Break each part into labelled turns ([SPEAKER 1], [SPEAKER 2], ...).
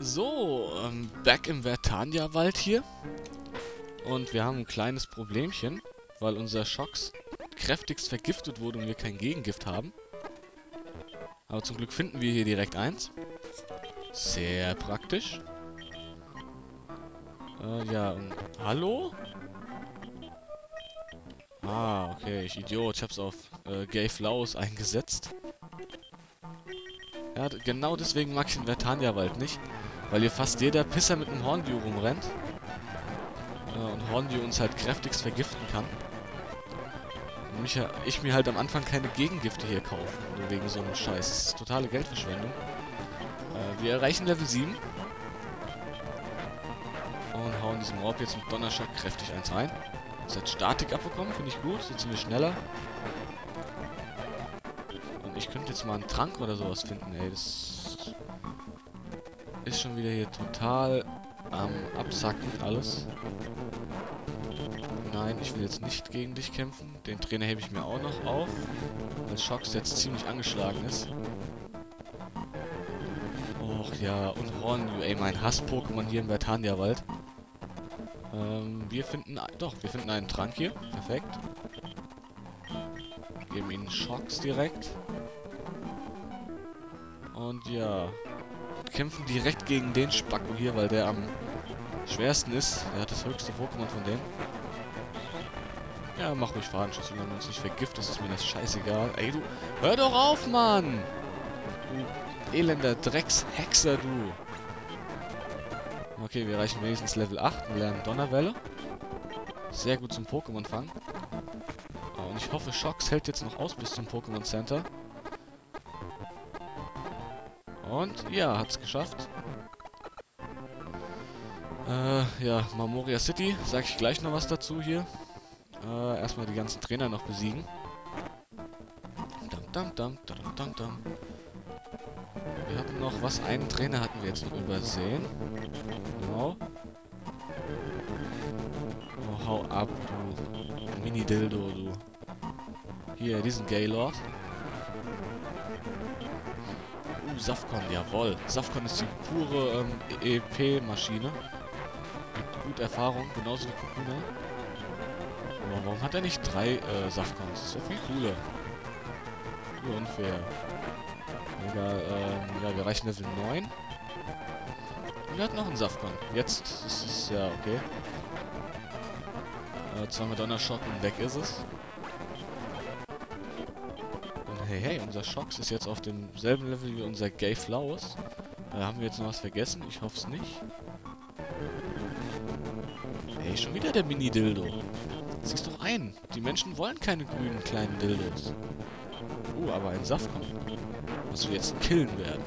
[SPEAKER 1] So, ähm, back im Vertania-Wald hier. Und wir haben ein kleines Problemchen, weil unser Schocks kräftigst vergiftet wurde und wir kein Gegengift haben. Aber zum Glück finden wir hier direkt eins. Sehr praktisch. Äh, ja, und, hallo? Ah, okay, ich Idiot, ich hab's auf äh, Gay Flaus eingesetzt. Ja, genau deswegen mag ich den Vertania-Wald nicht. Weil hier fast jeder Pisser mit einem Horndew rumrennt. Äh, und Horndew uns halt kräftigst vergiften kann. Und mich, ich mir halt am Anfang keine Gegengifte hier kaufe. Nur wegen so einem Scheiß. Das ist totale Geldverschwendung. Äh, wir erreichen Level 7. Und hauen diesem Orb jetzt mit Donnerschock kräftig eins rein. Es hat Statik abbekommen, finde ich gut. Sind wir schneller. Ich könnte jetzt mal einen Trank oder sowas finden, ey. Das ist schon wieder hier total am Absacken alles. Nein, ich will jetzt nicht gegen dich kämpfen. Den Trainer hebe ich mir auch noch auf, weil Shocks jetzt ziemlich angeschlagen ist. Och ja, und Hornyu, ey, mein Hass-Pokémon hier im Vertania-Wald. Ähm, wir finden... Doch, wir finden einen Trank hier. Perfekt. Geben ihnen Schocks direkt. Und ja, kämpfen direkt gegen den Spacko hier, weil der am schwersten ist. Er hat das höchste Pokémon von denen. Ja, mach ruhig Fadenschuss, wenn du uns nicht vergiftest, ist mir das scheißegal. Ey, du, hör doch auf, Mann! Du elender Dreckshexer, du. Okay, wir erreichen wenigstens Level 8 und lernen Donnerwelle. Sehr gut zum Pokémon-Fang. Und ich hoffe, Shocks hält jetzt noch aus bis zum Pokémon Center. Und ja, hat's geschafft. Äh, ja, Marmoria City, sag ich gleich noch was dazu hier. Äh, erstmal die ganzen Trainer noch besiegen. Dam, dam, dam. Wir hatten noch, was, einen Trainer hatten wir jetzt noch übersehen. Genau. Oh, hau ab, du Mini-Dildo, du. Hier, diesen Gaylord. Uh, Safcon, jawoll. Safcon ist die pure ähm, EP-Maschine. Mit gut Erfahrung, genauso wie Kokuna. Aber warum hat er nicht drei äh, Safcons? Ist ja viel cooler. Nur unfair. Egal, ähm, ja, wir erreichen Level 9. Und er hat noch einen Safcon. Jetzt ist es ja okay. Äh, zweimal Donnerschock und weg ist es. Hey, hey, unser Schocks ist jetzt auf demselben Level wie unser Gay Flowers. Äh, haben wir jetzt noch was vergessen? Ich hoffe es nicht. Hey, schon wieder der Mini-Dildo. Siehst doch ein, die Menschen wollen keine grünen kleinen Dildos. Uh, aber ein Saftkorn. Was wir jetzt killen werden.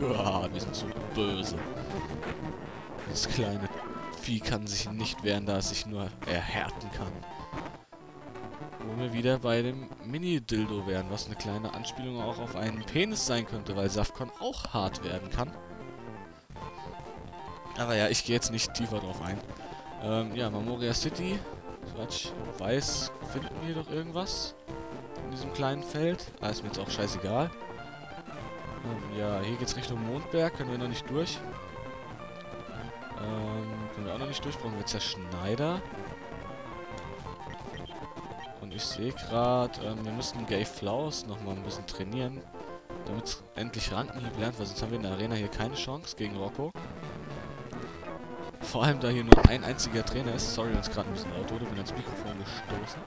[SPEAKER 1] Uah, wir sind so böse. Das kleine Vieh kann sich nicht wehren, da es sich nur erhärten kann. Wo wir wieder bei dem Mini-Dildo wären, was eine kleine Anspielung auch auf einen Penis sein könnte, weil Safcon auch hart werden kann. Aber ja, ich gehe jetzt nicht tiefer drauf ein. Ähm, ja, Mamoria City. Ich weiß, finden wir doch irgendwas in diesem kleinen Feld. Ah, ist mir jetzt auch scheißegal. Ähm, ja, hier geht's Richtung Mondberg. Können wir noch nicht durch. Ähm, können wir auch noch nicht durch. Brauchen wir Zerschneider. Und ich sehe gerade, ähm, wir müssen Gay Flaus nochmal ein bisschen trainieren. Damit es endlich Rankenhieb lernt, weil sonst haben wir in der Arena hier keine Chance gegen Rocco. Vor allem, da hier nur ein einziger Trainer ist. Sorry, wenn es gerade ein bisschen laut wurde. Bin ins Mikrofon gestoßen.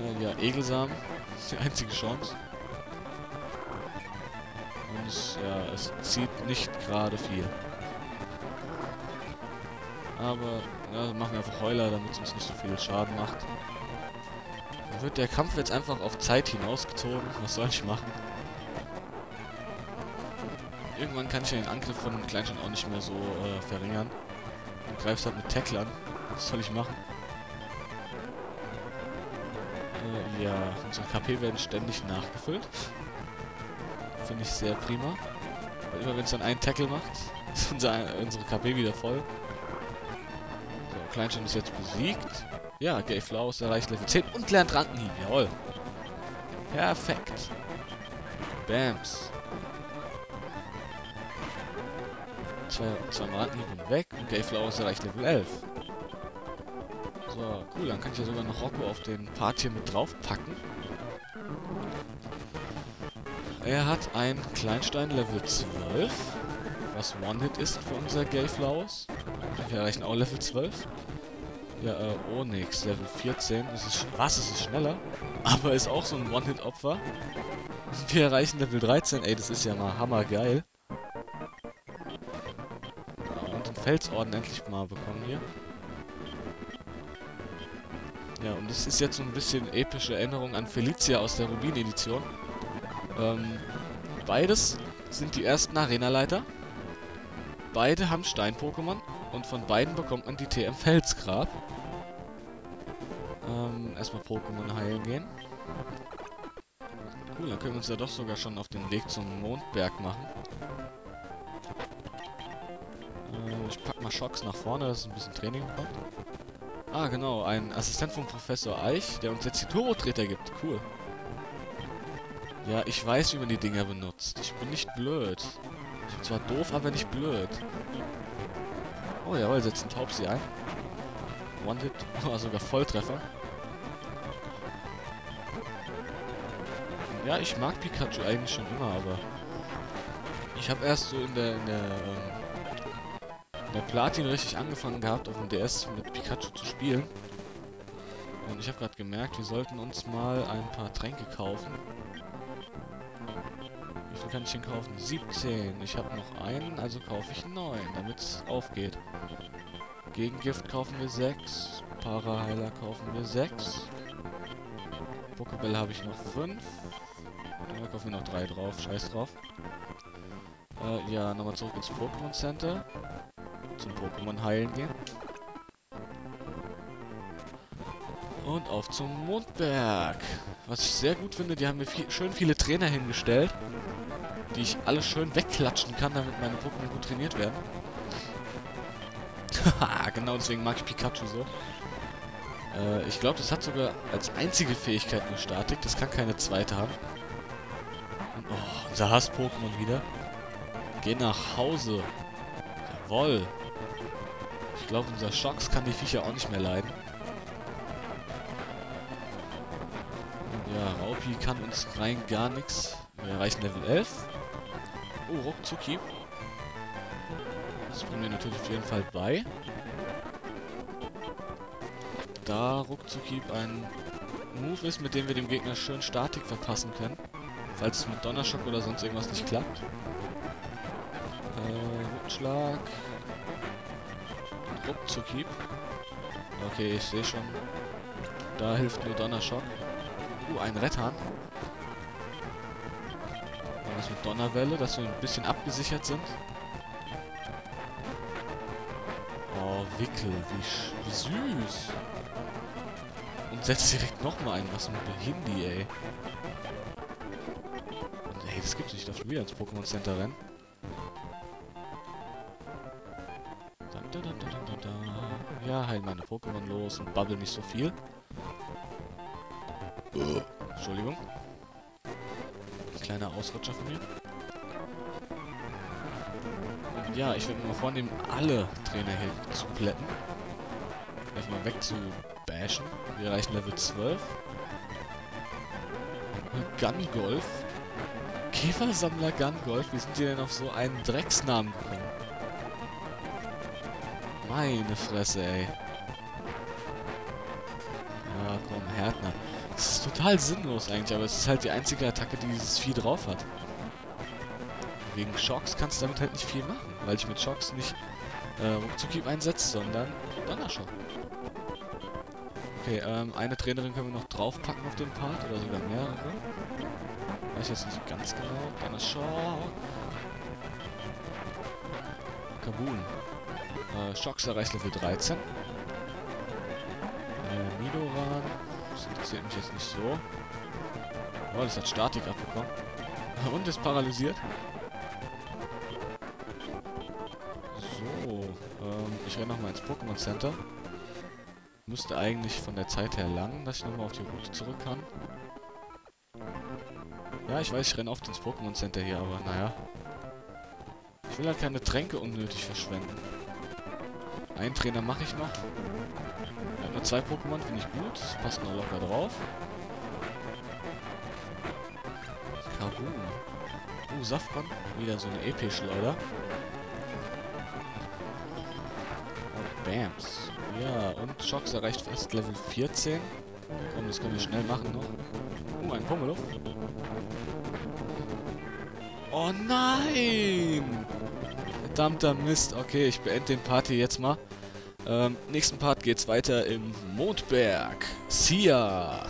[SPEAKER 1] Äh, ja, Egelsam. ist die einzige Chance. Und es, ja, es zieht nicht gerade viel. Aber, ja, machen wir einfach Heuler, damit es uns nicht so viel Schaden macht. Wird der Kampf jetzt einfach auf Zeit hinausgezogen. Was soll ich machen? Irgendwann kann ich ja den Angriff von Kleinstein auch nicht mehr so äh, verringern. Du greifst halt mit Tackle an. Was soll ich machen? Äh, ja, unsere KP werden ständig nachgefüllt. Finde ich sehr prima. Weil immer wenn es dann einen Tackle macht, ist unser, unsere KP wieder voll. So, Kleinstein ist jetzt besiegt. Ja, Gay Flaus erreicht Level 10 und lernt Rankenhieb. Jawohl. Perfekt. Bams. zwei, zwei Matenhieb und weg. Und Gayflower ist erreicht Level 11. So, cool. Dann kann ich ja sogar noch Rocco auf den Part hier mit draufpacken. Er hat ein Kleinstein Level 12, was One-Hit ist für unser Gayflowers. Wir erreichen auch Level 12. Ja, äh, Onyx, Level 14. Das ist, was, es ist schneller? Aber ist auch so ein One-Hit-Opfer. Wir erreichen Level 13. Ey, das ist ja mal hammergeil. Und den Felsorden endlich mal bekommen hier. Ja, und das ist jetzt so ein bisschen epische Erinnerung an Felicia aus der Rubin-Edition. Ähm, beides sind die ersten Arenaleiter. Beide haben Stein-Pokémon. Und von beiden bekommt man die TM Felsgrab. Ähm, erstmal Pokémon heilen gehen. Cool, dann können wir uns ja doch sogar schon auf den Weg zum Mondberg machen. Äh, ich pack mal Schocks nach vorne, dass es ein bisschen Training bekommt. Ah, genau, ein Assistent von Professor Eich, der uns jetzt die Turbo-Treter gibt. Cool. Ja, ich weiß, wie man die Dinger benutzt. Ich bin nicht blöd. Ich bin zwar doof, aber nicht blöd. Oh jawohl, setzt ein Taubsi ein. One-Hit, oh, sogar Volltreffer. Ja, ich mag Pikachu eigentlich schon immer, aber ich habe erst so in der in der, ähm, in der Platin richtig angefangen gehabt, auf dem DS mit Pikachu zu spielen. Und ich habe gerade gemerkt, wir sollten uns mal ein paar Tränke kaufen. Wie viel kann ich denn kaufen? 17. Ich habe noch einen, also kaufe ich 9, damit es aufgeht. Gegengift kaufen wir 6. Paraheiler kaufen wir 6. Pokébell habe ich noch 5. Da kaufen wir noch 3 drauf. Scheiß drauf. Äh, ja, nochmal zurück ins Pokémon Center. Zum Pokémon heilen gehen. Und auf zum Mondberg. Was ich sehr gut finde, die haben mir viel, schön viele Trainer hingestellt, die ich alle schön wegklatschen kann, damit meine Pokémon gut trainiert werden. Haha, genau deswegen mag ich Pikachu so. Äh, ich glaube, das hat sogar als einzige Fähigkeit eine Statik. Das kann keine zweite haben. Und, oh, unser Hass-Pokémon wieder. Geh nach Hause. Jawoll. Ich glaube, unser Schocks kann die Viecher auch nicht mehr leiden. Und ja, Raupi kann uns rein gar nichts. Wir erreichen Level 11. Oh, Ruckzucki. Das bringen wir natürlich auf jeden Fall bei. Da Ruckzucki ein Move ist, mit dem wir dem Gegner schön Statik verpassen können. Falls es mit Donnerschock oder sonst irgendwas nicht klappt. Äh, Rückschlag. Ruckzucki. Okay, ich sehe schon. Da hilft nur Donnerschock. Uh, ein Rettern. Donnerwelle, dass wir ein bisschen abgesichert sind. Oh, Wickel, wie, wie süß. Und setzt direkt nochmal ein. Was ein Behindi, ey. Und, ey, das gibt's nicht. Ich darf wieder ins Pokémon Center rennen. Ja, heil meine Pokémon los und bubble nicht so viel. Entschuldigung. Kleiner Ausrutscher von mir. Und ja, ich würde mal vornehmen, alle Trainer hier zu plätten. Erstmal weg zu bashen. Wir erreichen Level 12. Gun Golf. Käfersammler Gun Golf. Wie sind die denn auf so einen Drecksnamen gekommen? Meine Fresse, ey. Ja, komm, Härtner. Das ist total sinnlos eigentlich, aber es ist halt die einzige Attacke, die dieses Vieh drauf hat. Gegen Shocks kannst du damit halt nicht viel machen, weil ich mit Shocks nicht äh, Ruckzuckieb einsetze, sondern Donnerschock. Okay, ähm, eine Trainerin können wir noch draufpacken auf den Part, oder sogar mehrere. Weiß jetzt nicht ganz genau. Donnerschock. Kaboom. Äh, Shocks erreicht Level 13. interessiert mich jetzt nicht so. Oh, das hat Statik abbekommen. Und ist paralysiert. So, ähm, ich renne nochmal ins Pokémon Center. Müsste eigentlich von der Zeit her lang, dass ich nochmal auf die Route zurück kann. Ja, ich weiß, ich renne oft ins Pokémon Center hier, aber naja. Ich will halt keine Tränke unnötig verschwenden. Einen Trainer mache ich noch. Er hat nur zwei Pokémon, finde ich gut. Das passt noch locker drauf. Kaboom. Uh, Safran. Wieder so eine EP-Schleuder. Bams. Ja, und Shocks erreicht fast Level 14. Komm, das können wir schnell machen noch. Uh, ein Pummeluff. Oh nein! Verdammter Mist. Okay, ich beende den Part hier jetzt mal. Ähm, nächsten Part geht's weiter im Mondberg. See ya!